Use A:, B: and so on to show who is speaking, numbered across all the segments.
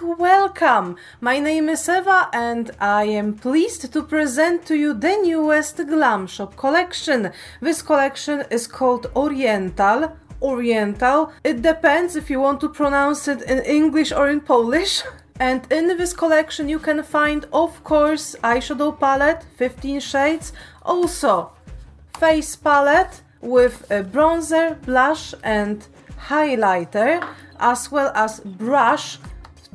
A: and welcome! My name is Ewa and I am pleased to present to you the newest Glam Shop collection. This collection is called Oriental. Oriental. It depends if you want to pronounce it in English or in Polish. And in this collection you can find of course eyeshadow palette, 15 shades, also face palette with a bronzer, blush and highlighter as well as brush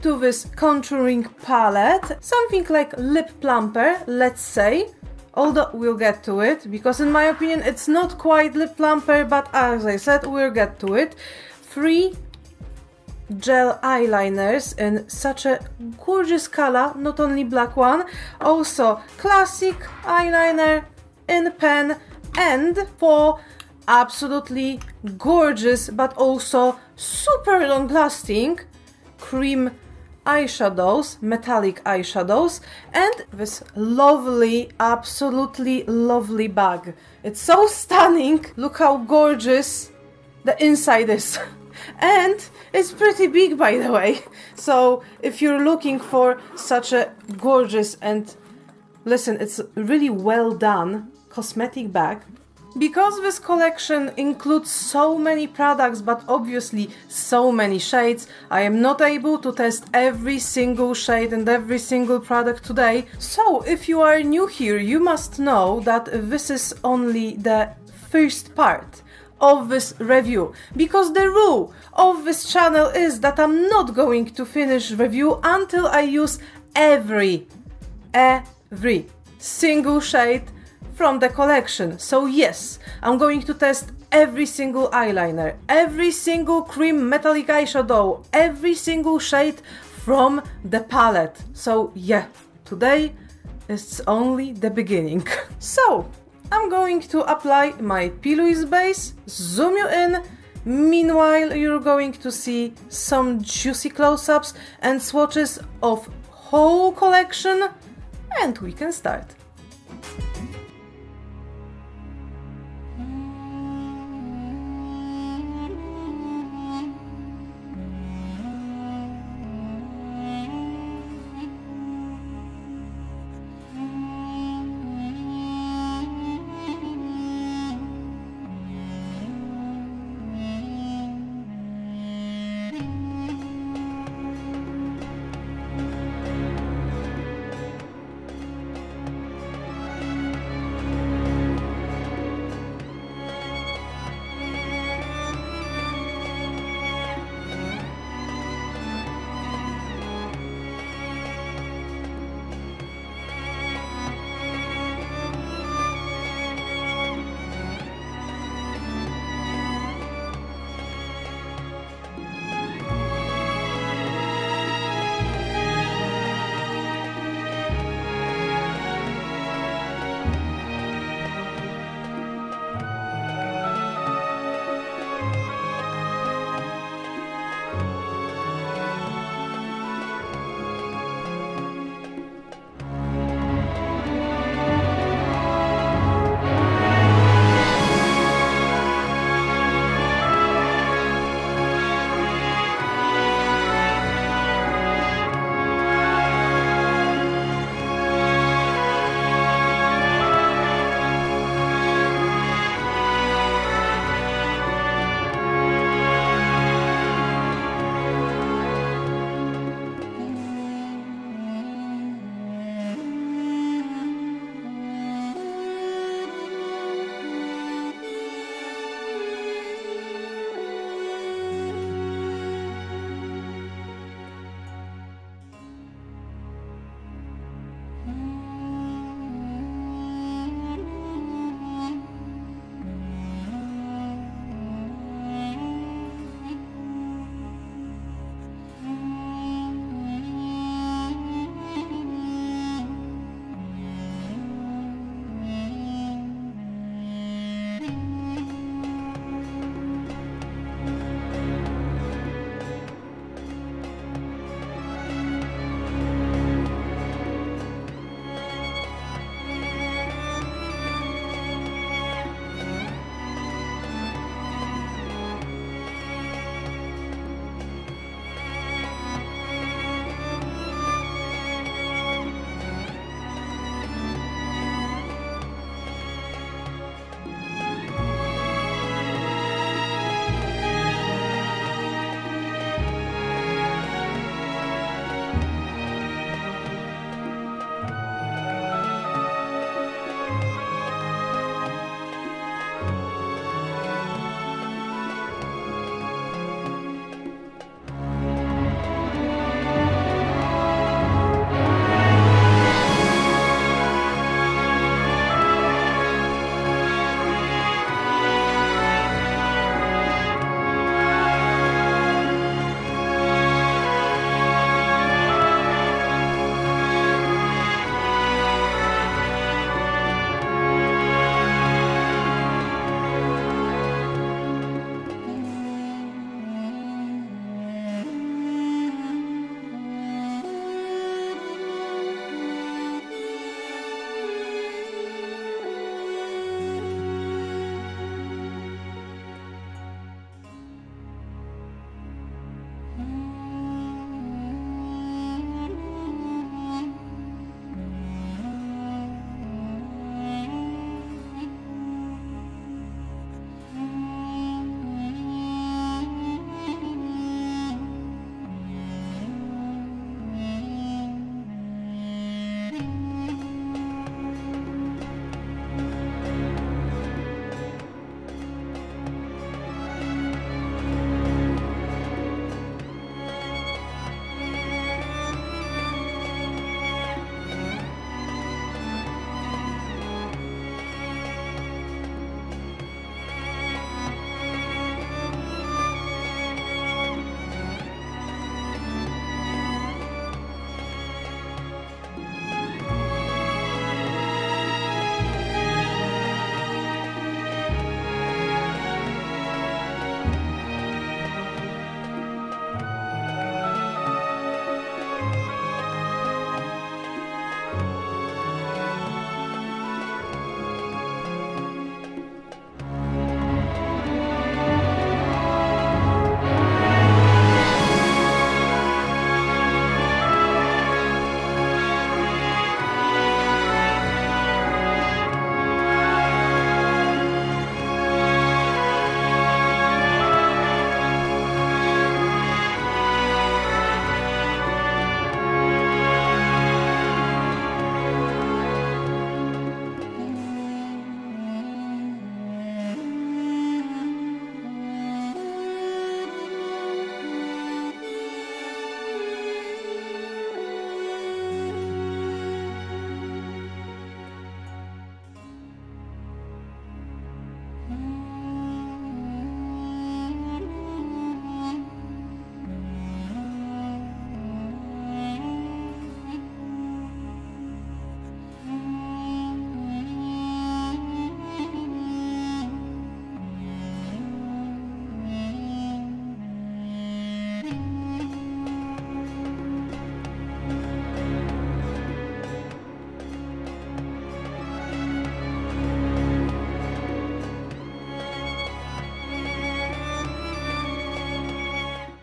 A: to this contouring palette. Something like lip plumper, let's say. Although we'll get to it, because in my opinion it's not quite lip plumper, but as I said, we'll get to it. Three gel eyeliners in such a gorgeous color, not only black one, also classic eyeliner in pen and four absolutely gorgeous but also super long lasting cream eyeshadows, metallic eyeshadows and this lovely, absolutely lovely bag. It's so stunning, look how gorgeous the inside is. and it's pretty big by the way. So if you're looking for such a gorgeous and listen, it's really well done cosmetic bag because this collection includes so many products but obviously so many shades, I am not able to test every single shade and every single product today. So if you are new here, you must know that this is only the first part of this review because the rule of this channel is that I'm not going to finish review until I use every every single shade from the collection. So yes, I'm going to test every single eyeliner, every single cream metallic eyeshadow, every single shade from the palette. So yeah, today is only the beginning. so, I'm going to apply my P. Base, zoom you in, meanwhile you're going to see some juicy close-ups and swatches of whole collection and we can start.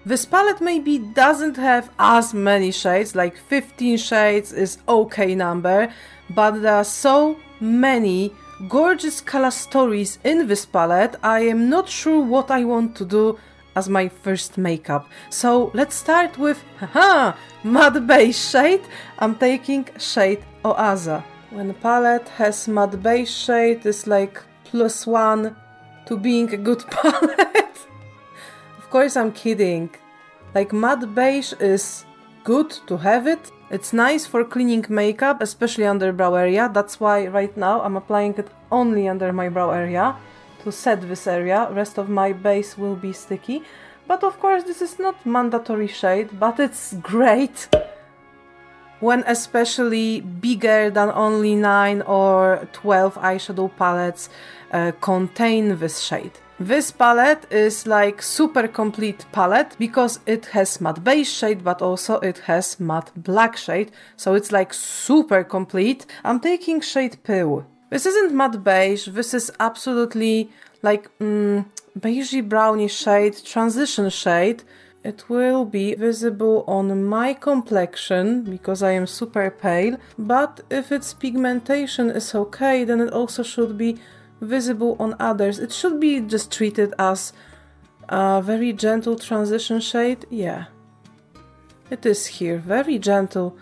A: This palette maybe doesn't have as many shades, like 15 shades is okay number, but there are so many gorgeous color stories in this palette, I am not sure what I want to do as my first makeup. So let's start with, haha, matte beige shade. I'm taking shade Oaza. When a palette has matte beige shade, it's like plus one to being a good palette. Of course I'm kidding. Like matte beige is good to have it. It's nice for cleaning makeup, especially under brow area. That's why right now I'm applying it only under my brow area to set this area. Rest of my base will be sticky. But of course this is not mandatory shade, but it's great when especially bigger than only 9 or 12 eyeshadow palettes uh, contain this shade. This palette is like super complete palette because it has matte beige shade but also it has matte black shade so it's like super complete. I'm taking shade Pył. This isn't matte beige, this is absolutely like mm, beigey brownie shade, transition shade. It will be visible on my complexion because I am super pale, but if its pigmentation is okay, then it also should be visible on others. It should be just treated as a very gentle transition shade. Yeah, it is here, very gentle.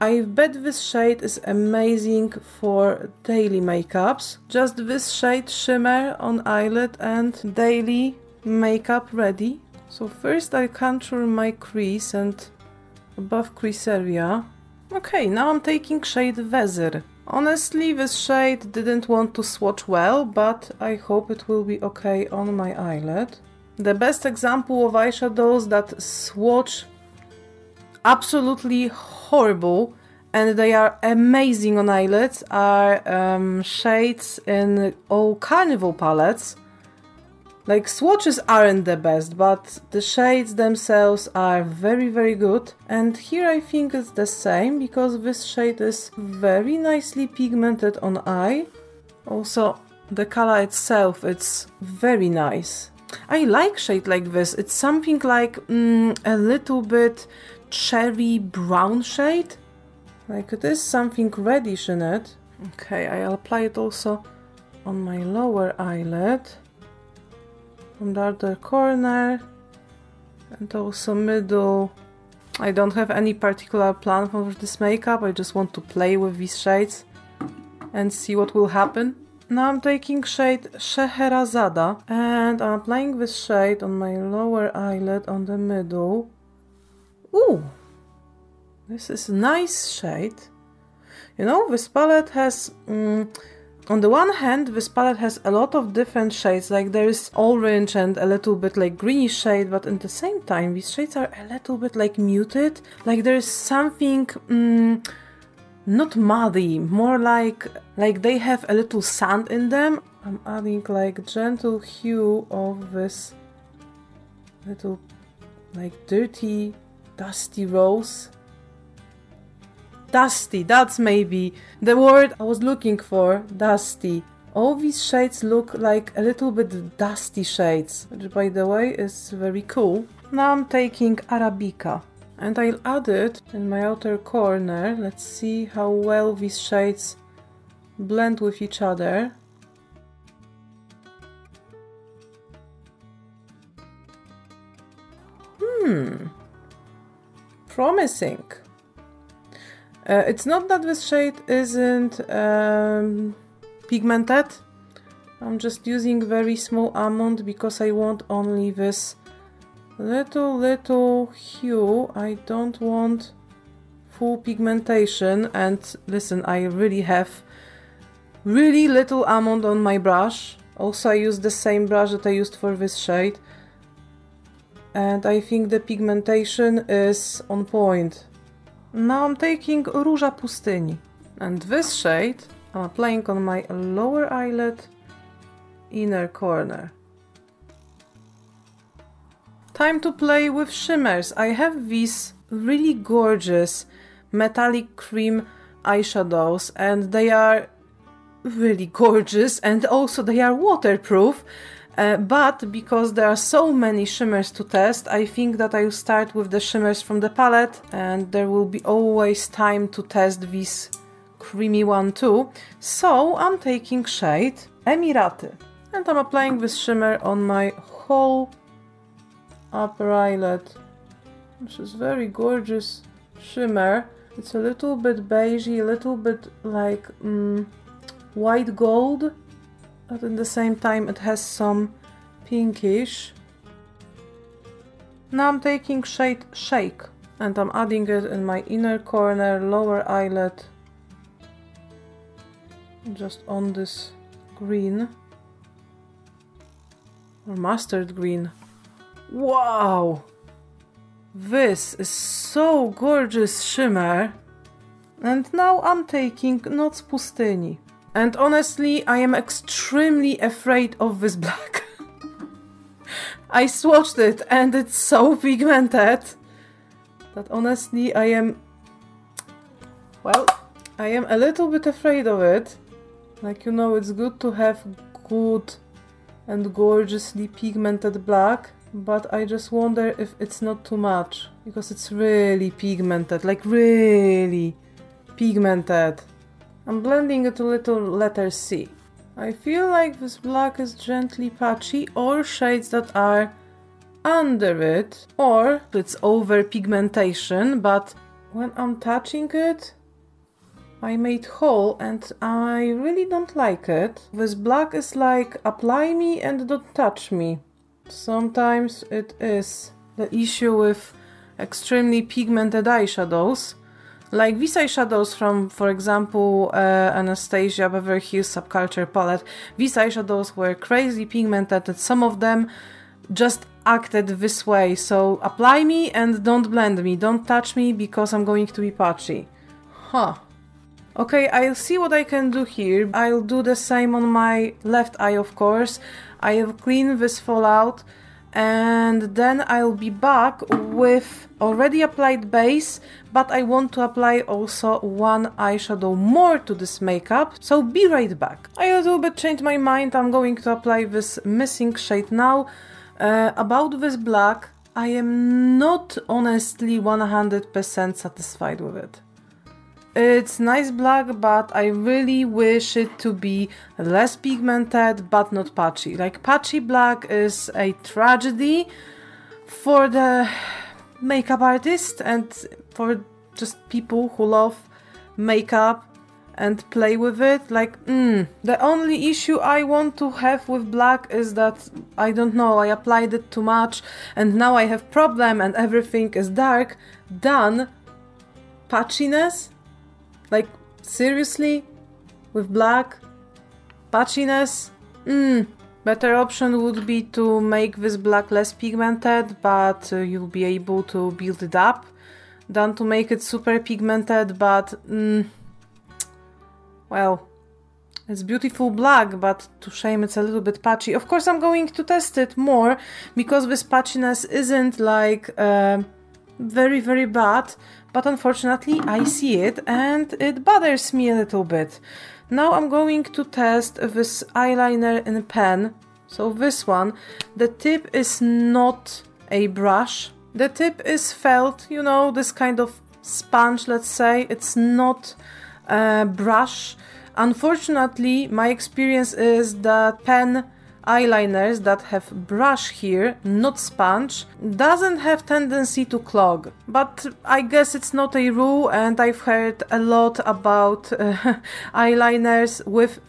A: I bet this shade is amazing for daily makeups. Just this shade shimmer on eyelid and daily makeup ready. So first I contour my crease and above crease area. Okay, now I'm taking shade Wezyr. Honestly, this shade didn't want to swatch well, but I hope it will be okay on my eyelid. The best example of eyeshadows that swatch absolutely horrible and they are amazing on eyelids are um, shades in all Carnival palettes. Like swatches aren't the best, but the shades themselves are very very good. And here I think it's the same because this shade is very nicely pigmented on eye. Also the color itself, it's very nice. I like shade like this. It's something like mm, a little bit cherry brown shade. Like it is something reddish in it. Okay, I'll apply it also on my lower eyelid from the other corner and also middle. I don't have any particular plan for this makeup, I just want to play with these shades and see what will happen. Now I'm taking shade Szeherezada and I'm applying this shade on my lower eyelid on the middle. Ooh, this is a nice shade. You know, this palette has um, on the one hand, this palette has a lot of different shades, like there is orange and a little bit like greenish shade, but at the same time, these shades are a little bit like muted. Like there is something um, not muddy, more like like they have a little sand in them. I'm adding like gentle hue of this little like dirty, dusty rose dusty. That's maybe the word I was looking for. Dusty. All these shades look like a little bit dusty shades, which by the way is very cool. Now I'm taking Arabica and I'll add it in my outer corner. Let's see how well these shades blend with each other. Hmm, promising. Uh, it's not that this shade isn't um, pigmented. I'm just using very small amount because I want only this little little hue. I don't want full pigmentation and listen I really have really little amount on my brush. Also I use the same brush that I used for this shade and I think the pigmentation is on point. Now I'm taking Róża Pustyni. And this shade I'm applying on my lower eyelid, inner corner. Time to play with shimmers. I have these really gorgeous metallic cream eyeshadows and they are really gorgeous and also they are waterproof Uh, but because there are so many shimmers to test, I think that I'll start with the shimmers from the palette and there will be always time to test this creamy one too. So I'm taking shade Emirati and I'm applying this shimmer on my whole upper eyelid, which is very gorgeous shimmer. It's a little bit beigey, a little bit like mm, white gold, but at the same time it has some pinkish. Now I'm taking shade Szejk and I'm adding it in my inner corner, lower eyelid, just on this green or mustard green. Wow! This is so gorgeous shimmer. And now I'm taking Noc Pustyni. And honestly, I am extremely afraid of this black. I swatched it and it's so pigmented that honestly I am... Well, I am a little bit afraid of it. Like, you know, it's good to have good and gorgeously pigmented black, but I just wonder if it's not too much, because it's really pigmented, like really pigmented. I'm blending it a little letter C. I feel like this black is gently patchy or shades that are under it or it's over pigmentation but when I'm touching it I made whole and I really don't like it. This black is like apply me and don't touch me. Sometimes it is the issue with extremely pigmented eyeshadows. Like these eyeshadows from, for example, uh, Anastasia Beverly Hills Subculture palette. These eyeshadows were crazy pigmented and some of them just acted this way. So apply me and don't blend me, don't touch me because I'm going to be patchy. Huh. Okay, I'll see what I can do here. I'll do the same on my left eye, of course. I have cleaned this fallout and then I'll be back with already applied base, but I want to apply also one eyeshadow more to this makeup, so be right back. I a little bit changed my mind, I'm going to apply this missing shade now. Uh, about this black, I am not honestly 100% satisfied with it. It's nice black, but I really wish it to be less pigmented, but not patchy. Like patchy black is a tragedy for the makeup artist and for just people who love makeup and play with it. Like, mm, the only issue I want to have with black is that I don't know, I applied it too much and now I have problem and everything is dark. Done patchiness like, seriously? With black? Patchiness? Mmm. Better option would be to make this black less pigmented, but uh, you'll be able to build it up, than to make it super pigmented, but mm, well, it's beautiful black, but to shame it's a little bit patchy. Of course, I'm going to test it more because this patchiness isn't like uh, very, very bad, but unfortunately I see it and it bothers me a little bit. Now I'm going to test this eyeliner in pen. So this one, the tip is not a brush. The tip is felt, you know, this kind of sponge, let's say. It's not a brush. Unfortunately, my experience is that pen eyeliners that have brush here, not sponge, doesn't have tendency to clog. But I guess it's not a rule and I've heard a lot about uh, eyeliners with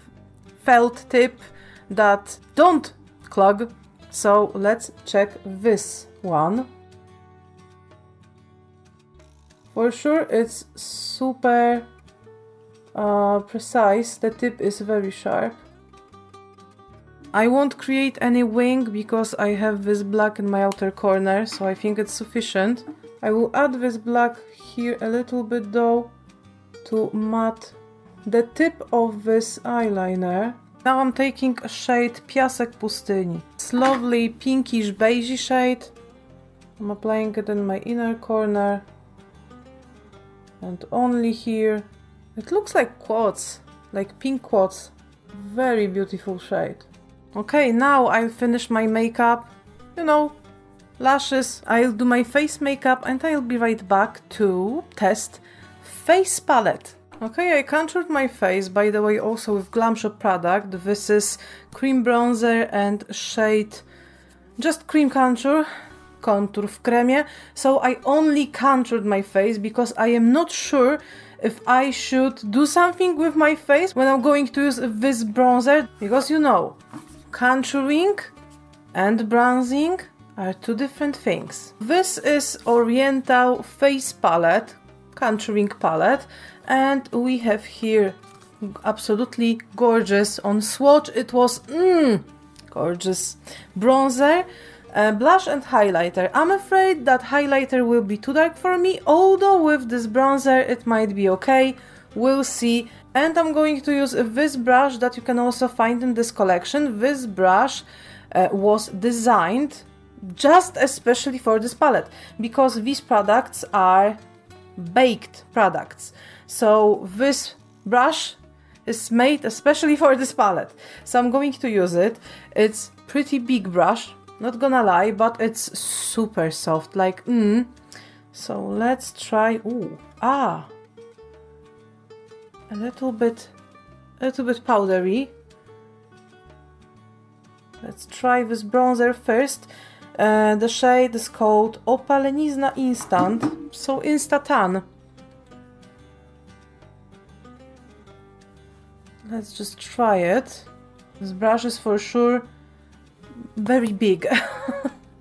A: felt tip that don't clog. So let's check this one. For sure it's super uh, precise, the tip is very sharp. I won't create any wing because I have this black in my outer corner, so I think it's sufficient. I will add this black here a little bit though to matte the tip of this eyeliner. Now I'm taking a shade Piasek Pustyni. It's lovely pinkish beige shade. I'm applying it in my inner corner and only here. It looks like quartz, like pink quartz. Very beautiful shade. Okay, now I'll finish my makeup. You know, lashes. I'll do my face makeup and I'll be right back to test face palette. Okay, I contoured my face, by the way, also with Glam Shop product. This is cream bronzer and shade just cream contour, contour w kremie. So I only contoured my face because I am not sure if I should do something with my face when I'm going to use this bronzer. Because you know, contouring and bronzing are two different things. This is Oriental Face Palette, contouring palette, and we have here absolutely gorgeous on swatch. It was mm, gorgeous bronzer. Uh, blush and highlighter. I'm afraid that highlighter will be too dark for me, although with this bronzer it might be okay. We'll see. And I'm going to use this brush that you can also find in this collection. This brush uh, was designed just especially for this palette because these products are baked products. So this brush is made especially for this palette. So I'm going to use it. It's pretty big brush, not gonna lie, but it's super soft, like mm. So let's try, ooh, ah, a little bit, a little bit powdery. Let's try this bronzer first. Uh, the shade is called Opalenizna Instant, so Insta Tan. Let's just try it. This brush is for sure very big,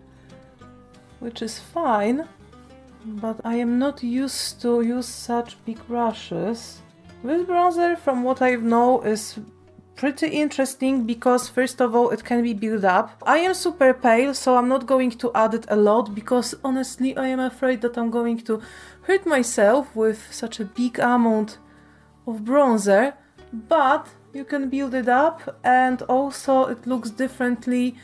A: which is fine, but I am not used to use such big brushes. This bronzer, from what I know, is pretty interesting because first of all it can be built up. I am super pale so I'm not going to add it a lot because honestly I am afraid that I'm going to hurt myself with such a big amount of bronzer but you can build it up and also it looks differently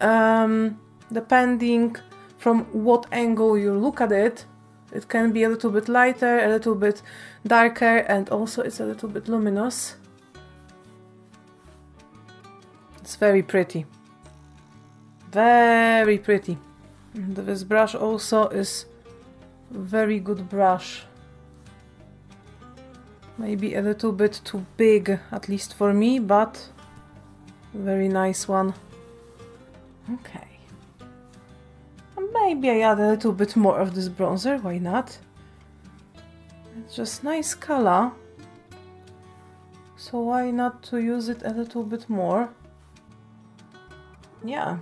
A: um, depending from what angle you look at it. It can be a little bit lighter, a little bit darker and also it's a little bit luminous. It's very pretty. Very pretty. This brush also is very good brush. Maybe a little bit too big, at least for me, but very nice one. Okay. Maybe I add a little bit more of this bronzer, why not? It's just nice color. So why not to use it a little bit more? yeah.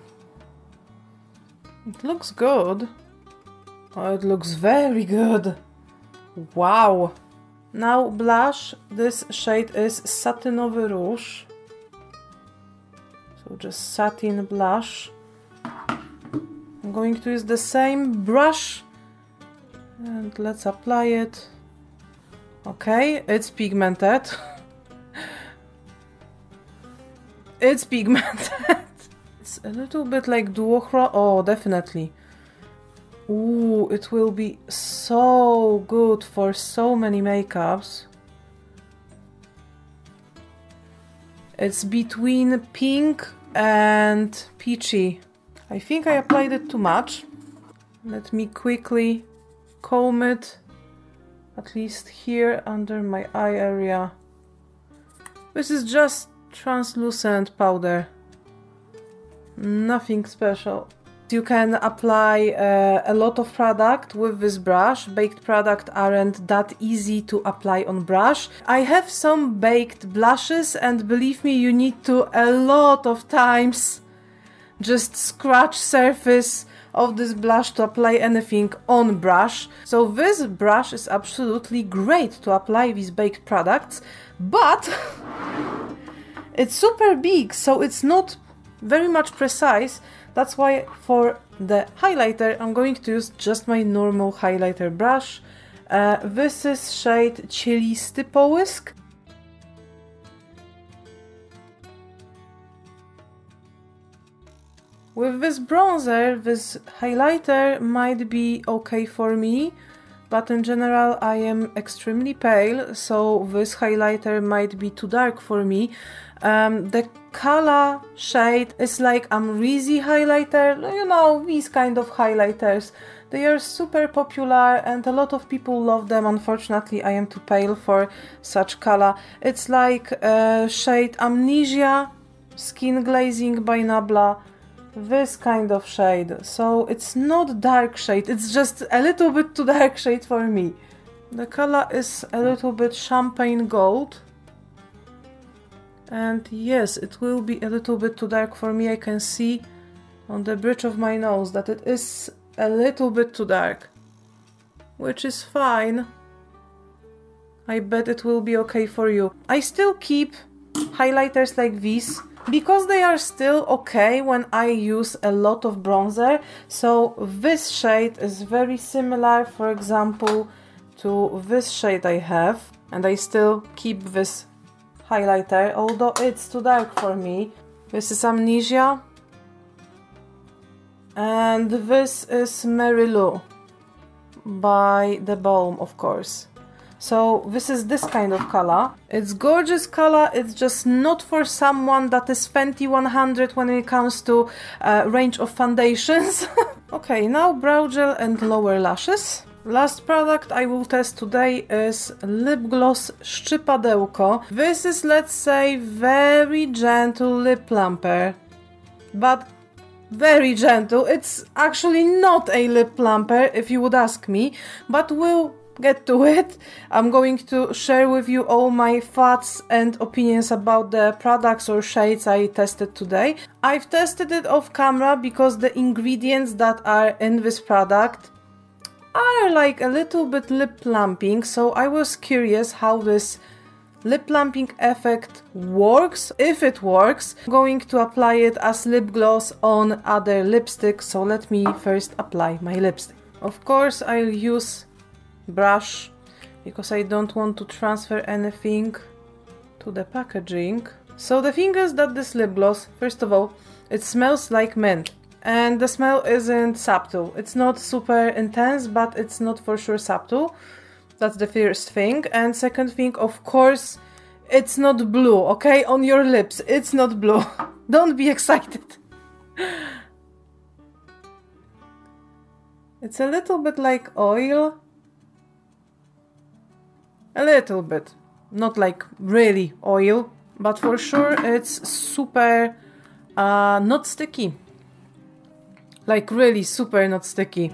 A: It looks good. Oh, it looks very good. Wow. Now blush. This shade is Satinowy Rouge. So just satin blush I'm going to use the same brush and let's apply it okay it's pigmented it's pigmented it's a little bit like duochrome. Oh, definitely. Ooh, it will be so good for so many makeups. It's between pink and peachy. I think I applied it too much. Let me quickly comb it, at least here under my eye area. This is just translucent powder nothing special. You can apply uh, a lot of product with this brush. Baked product aren't that easy to apply on brush. I have some baked blushes and believe me, you need to a lot of times just scratch surface of this blush to apply anything on brush. So this brush is absolutely great to apply these baked products, but it's super big, so it's not very much precise. That's why for the highlighter I'm going to use just my normal highlighter brush. Uh, this is shade Cielisty Połysk. With this bronzer, this highlighter might be okay for me, but in general I am extremely pale, so this highlighter might be too dark for me. Um, the color shade is like Amrezy highlighter, you know, these kind of highlighters. They are super popular and a lot of people love them. Unfortunately, I am too pale for such color. It's like uh, shade Amnesia, Skin Glazing by Nabla. This kind of shade. So it's not dark shade, it's just a little bit too dark shade for me. The color is a little bit champagne gold. And yes, it will be a little bit too dark for me. I can see on the bridge of my nose that it is a little bit too dark, which is fine. I bet it will be okay for you. I still keep highlighters like these because they are still okay when I use a lot of bronzer. So this shade is very similar, for example, to this shade I have. And I still keep this highlighter, although it's too dark for me. This is Amnesia and this is Mary Lou by The Balm of course so this is this kind of color. It's gorgeous color. It's just not for someone that is Fenty 100 when it comes to uh, range of foundations. Okay now brow gel and lower lashes. Last product I will test today is lip gloss Szczypadełko. This is let's say very gentle lip plumper. But very gentle. It's actually not a lip plumper, if you would ask me, but we'll get to it. I'm going to share with you all my thoughts and opinions about the products or shades I tested today. I've tested it off camera because the ingredients that are in this product are like a little bit lip plumping, so I was curious how this lip plumping effect works. If it works, I'm going to apply it as lip gloss on other lipstick. So let me first apply my lipstick. Of course, I'll use brush because I don't want to transfer anything to the packaging. So the thing is that this lip gloss, first of all, it smells like mint and the smell isn't subtle. It's not super intense, but it's not for sure subtle. That's the first thing. And second thing, of course, it's not blue, okay? On your lips, it's not blue. Don't be excited. it's a little bit like oil. A little bit. Not like really oil, but for sure it's super uh, not sticky. Like really super not sticky.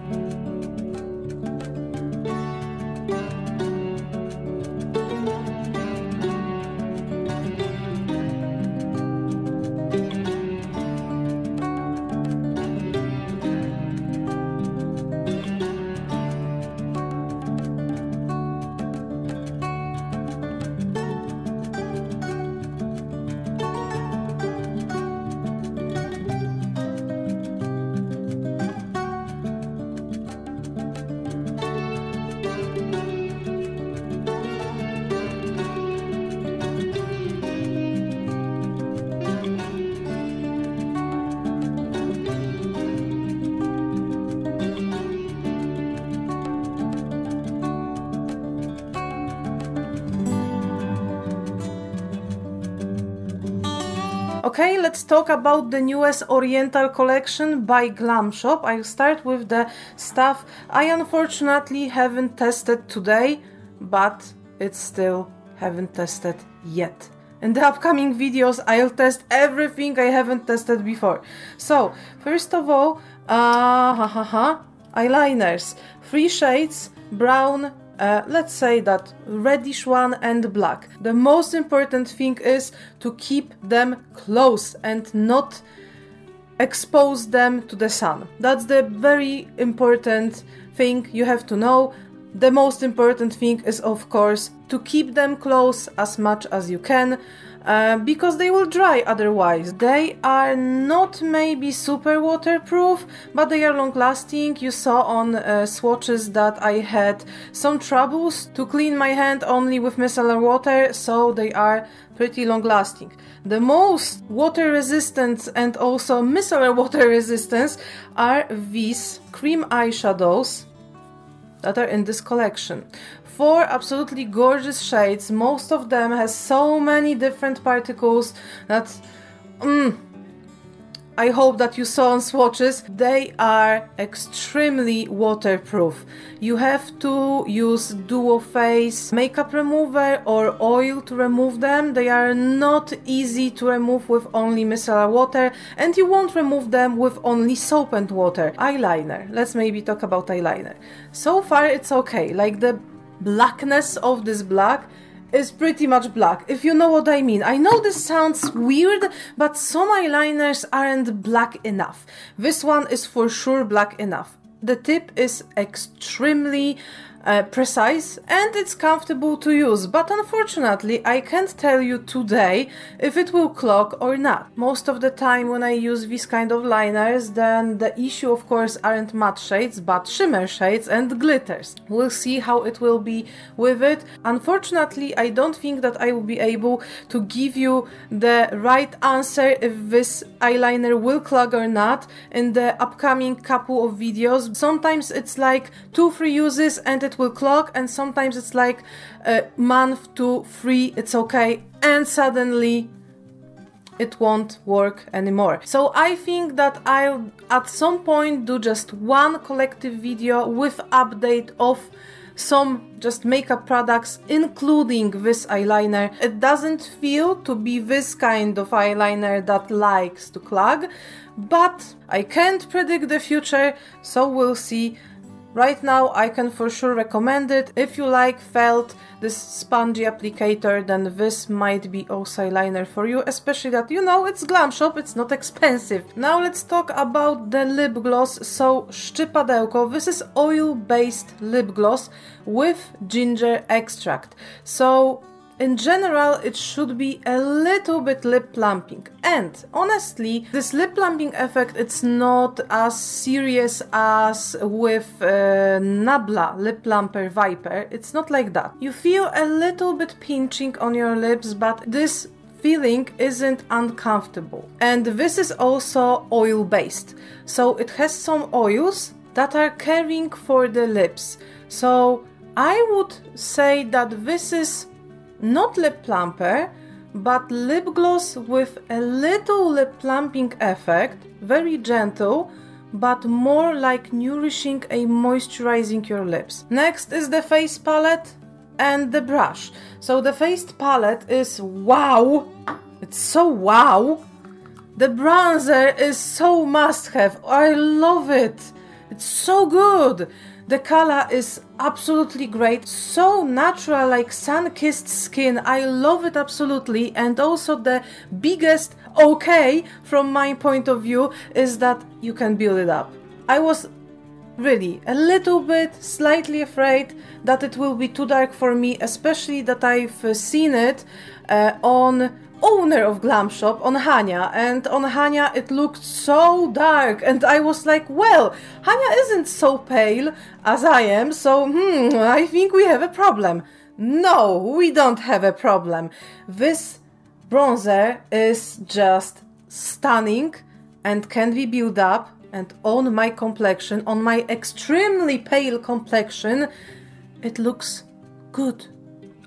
A: Let's talk about the newest Oriental collection by Glam Shop. I'll start with the stuff I unfortunately haven't tested today, but it's still haven't tested yet. In the upcoming videos, I'll test everything I haven't tested before. So, first of all, uh, ha, ha, ha, eyeliners. Three shades, brown, uh, let's say that reddish one and black. The most important thing is to keep them close and not expose them to the sun. That's the very important thing you have to know. The most important thing is, of course, to keep them close as much as you can uh, because they will dry otherwise. They are not maybe super waterproof, but they are long lasting. You saw on uh, swatches that I had some troubles to clean my hand only with micellar water, so they are pretty long lasting. The most water resistant and also micellar water resistance are these cream eyeshadows that are in this collection. Four absolutely gorgeous shades. Most of them has so many different particles that mm, I hope that you saw on swatches, they are extremely waterproof. You have to use duo phase makeup remover or oil to remove them. They are not easy to remove with only micellar water and you won't remove them with only soap and water. Eyeliner. Let's maybe talk about eyeliner. So far it's okay. Like the blackness of this black is pretty much black, if you know what I mean. I know this sounds weird, but some eyeliners aren't black enough. This one is for sure black enough. The tip is extremely uh, precise and it's comfortable to use, but unfortunately I can't tell you today if it will clog or not. Most of the time when I use these kind of liners, then the issue of course aren't matte shades, but shimmer shades and glitters. We'll see how it will be with it. Unfortunately, I don't think that I will be able to give you the right answer if this eyeliner will clog or not in the upcoming couple of videos. Sometimes it's like two, three uses and it will clock and sometimes it's like a month to three it's okay and suddenly it won't work anymore. So I think that I'll at some point do just one collective video with update of some just makeup products including this eyeliner. It doesn't feel to be this kind of eyeliner that likes to clog, but I can't predict the future, so we'll see Right now I can for sure recommend it. If you like felt, this spongy applicator, then this might be also eyeliner for you, especially that you know it's Glam Shop, it's not expensive. Now let's talk about the lip gloss. So Szczypadełko, this is oil-based lip gloss with ginger extract. So in general it should be a little bit lip plumping. And honestly this lip plumping effect it's not as serious as with uh, Nabla lip plumper Viper it's not like that. You feel a little bit pinching on your lips but this feeling isn't uncomfortable. And this is also oil based so it has some oils that are caring for the lips. So I would say that this is not lip plumper, but lip gloss with a little lip plumping effect, very gentle, but more like nourishing and moisturizing your lips. Next is the face palette and the brush. So the face palette is wow, it's so wow. The bronzer is so must have, I love it, it's so good. The color is absolutely great, so natural like sun-kissed skin. I love it absolutely and also the biggest okay from my point of view is that you can build it up. I was really a little bit slightly afraid that it will be too dark for me, especially that I've seen it uh, on owner of Glam Shop on Hania, and on Hania it looked so dark, and I was like, well, Hania isn't so pale as I am, so hmm, I think we have a problem. No, we don't have a problem. This bronzer is just stunning and can be built up and on my complexion, on my extremely pale complexion, it looks good.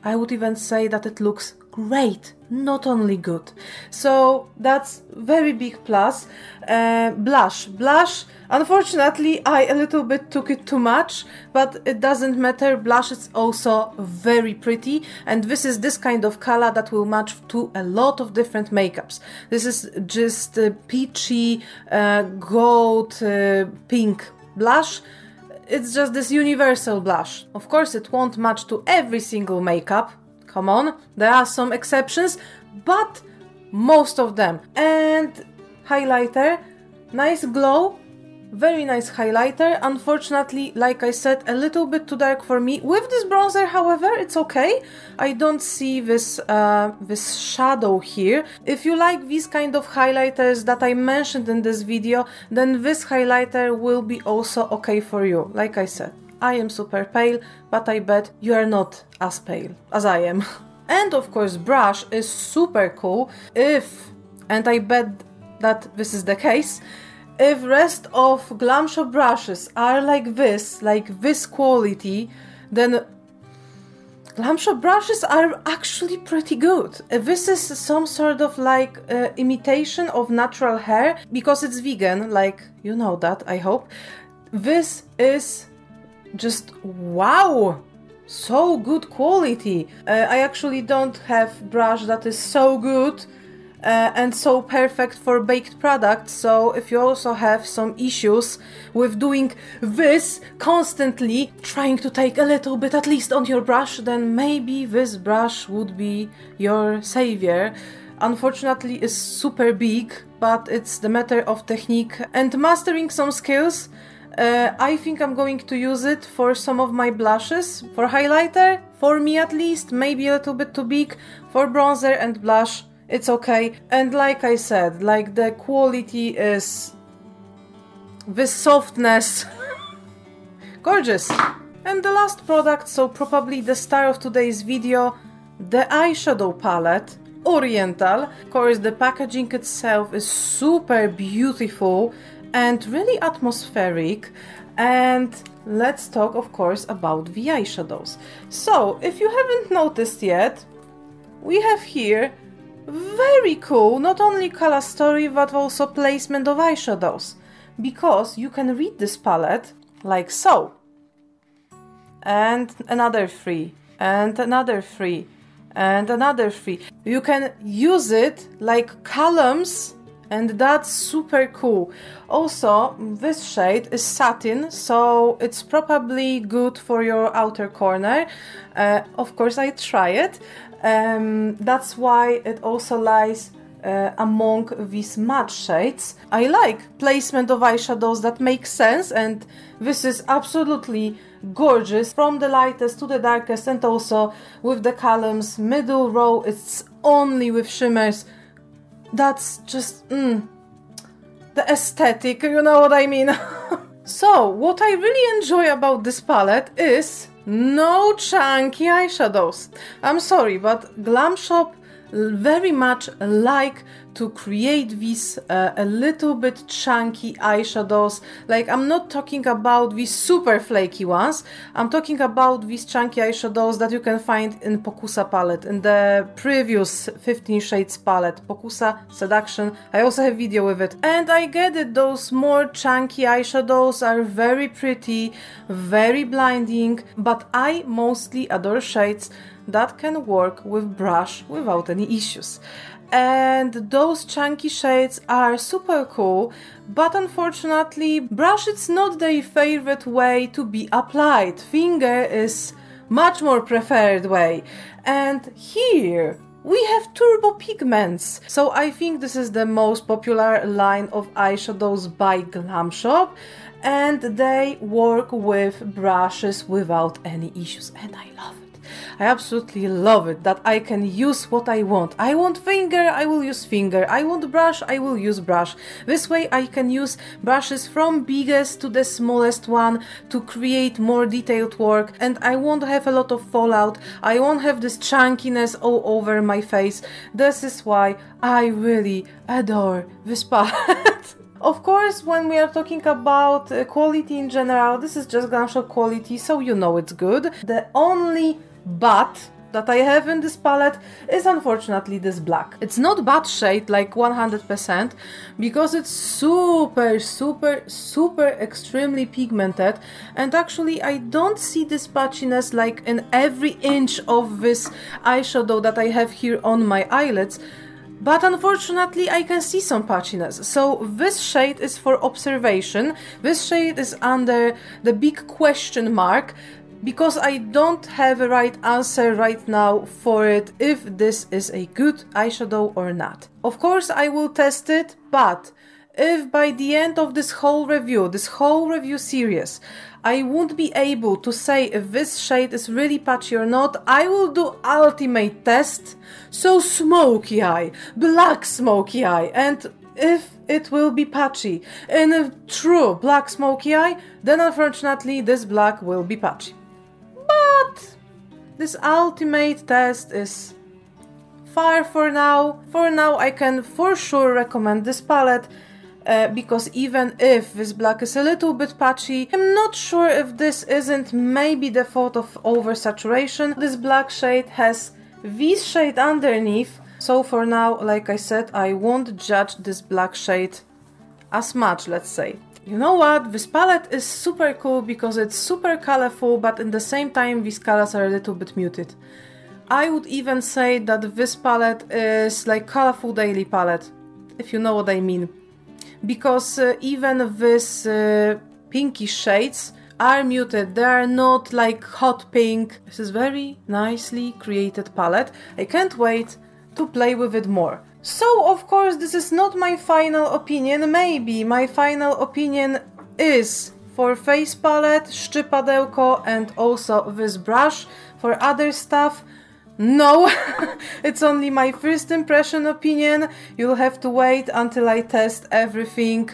A: I would even say that it looks great not only good. So that's very big plus. Uh, blush. Blush unfortunately i a little bit took it too much but it doesn't matter. Blush is also very pretty and this is this kind of color that will match to a lot of different makeups. This is just a peachy uh, gold uh, pink blush. It's just this universal blush. Of course, it won't match to every single makeup, Come on, there are some exceptions, but most of them. And highlighter, nice glow, very nice highlighter. Unfortunately, like I said, a little bit too dark for me. With this bronzer, however, it's okay. I don't see this uh, this shadow here. If you like these kind of highlighters that I mentioned in this video, then this highlighter will be also okay for you, like I said. I am super pale, but I bet you are not as pale as I am. and of course, brush is super cool if, and I bet that this is the case, if rest of Glam Shop brushes are like this, like this quality, then Glam Shop brushes are actually pretty good. This is some sort of like uh, imitation of natural hair because it's vegan, like you know that, I hope. This is just wow! So good quality. Uh, I actually don't have brush that is so good uh, and so perfect for baked products. So if you also have some issues with doing this constantly, trying to take a little bit at least on your brush, then maybe this brush would be your savior. Unfortunately, it's super big, but it's the matter of technique and mastering some skills. Uh, I think I'm going to use it for some of my blushes. For highlighter, for me at least, maybe a little bit too big. For bronzer and blush, it's okay. And like I said, like the quality is this softness. Gorgeous. And the last product, so probably the star of today's video, the eyeshadow palette. Oriental. Of course, the packaging itself is super beautiful and really atmospheric. And let's talk, of course, about the eyeshadows. So, if you haven't noticed yet, we have here very cool, not only color story but also placement of eyeshadows. Because you can read this palette like so. And another three, and another three, and another three. You can use it like columns and that's super cool. Also, this shade is satin, so it's probably good for your outer corner. Uh, of course, I try it. Um, that's why it also lies uh, among these matte shades. I like placement of eyeshadows that makes sense and this is absolutely gorgeous from the lightest to the darkest and also with the columns middle row it's only with shimmers that's just mm, the aesthetic you know what I mean so what I really enjoy about this palette is no chunky eyeshadows. I'm sorry, but Glam Shop very much like to create these uh, a little bit chunky eyeshadows. Like I'm not talking about these super flaky ones. I'm talking about these chunky eyeshadows that you can find in Pokusa palette in the previous 15 shades palette Pokusa Seduction. I also have video with it. And I get it those more chunky eyeshadows are very pretty very blinding but I mostly adore shades that can work with brush without any issues. And those chunky shades are super cool, but unfortunately, brush is not their favorite way to be applied. Finger is much more preferred way. And here, we have turbo pigments. So I think this is the most popular line of eyeshadows by Glam Shop and they work with brushes without any issues and I love it. I absolutely love it that I can use what I want. I want finger, I will use finger. I want brush, I will use brush. This way I can use brushes from biggest to the smallest one to create more detailed work and I won't have a lot of fallout. I won't have this chunkiness all over my face. This is why I really adore this palette. Of course, when we are talking about uh, quality in general, this is just Glam Shop quality, so you know it's good. The only but that I have in this palette is unfortunately this black. It's not bad shade like 100% because it's super super super extremely pigmented and actually I don't see this patchiness like in every inch of this eyeshadow that I have here on my eyelids but unfortunately I can see some patchiness. So this shade is for observation. This shade is under the big question mark because I don't have a right answer right now for it if this is a good eyeshadow or not. Of course I will test it, but if by the end of this whole review, this whole review series, I won't be able to say if this shade is really patchy or not, I will do ultimate test. So smoky eye, black smoky eye, and if it will be patchy in a true black smoky eye, then unfortunately this black will be patchy. But this ultimate test is far for now. For now I can for sure recommend this palette uh, because even if this black is a little bit patchy, I'm not sure if this isn't maybe the fault of oversaturation. This black shade has this shade underneath, so for now, like I said, I won't judge this black shade as much, let's say. You know what, this palette is super cool because it's super colorful, but in the same time these colors are a little bit muted. I would even say that this palette is like colorful daily palette, if you know what I mean. Because uh, even this uh, pinky shades are muted, they are not like hot pink. This is very nicely created palette. I can't wait to play with it more. So, of course, this is not my final opinion. Maybe my final opinion is for face palette, szczypadełko and also this brush. For other stuff, no, it's only my first impression opinion. You'll have to wait until I test everything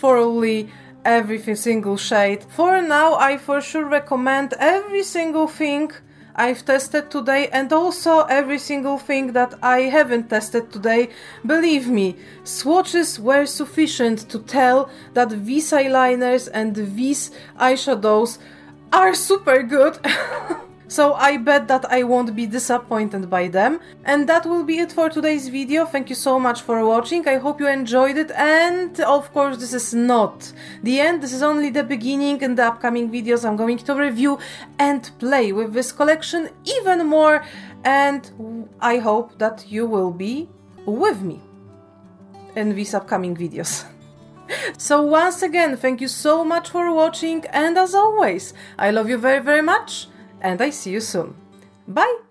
A: thoroughly every single shade. For now, I for sure recommend every single thing I've tested today and also every single thing that I haven't tested today. Believe me, swatches were sufficient to tell that these eyeliners and these eyeshadows are super good. So I bet that I won't be disappointed by them. And that will be it for today's video. Thank you so much for watching. I hope you enjoyed it. And of course, this is not the end. This is only the beginning. In the upcoming videos, I'm going to review and play with this collection even more. And I hope that you will be with me in these upcoming videos. So once again, thank you so much for watching and as always, I love you very very much and I see you soon. Bye!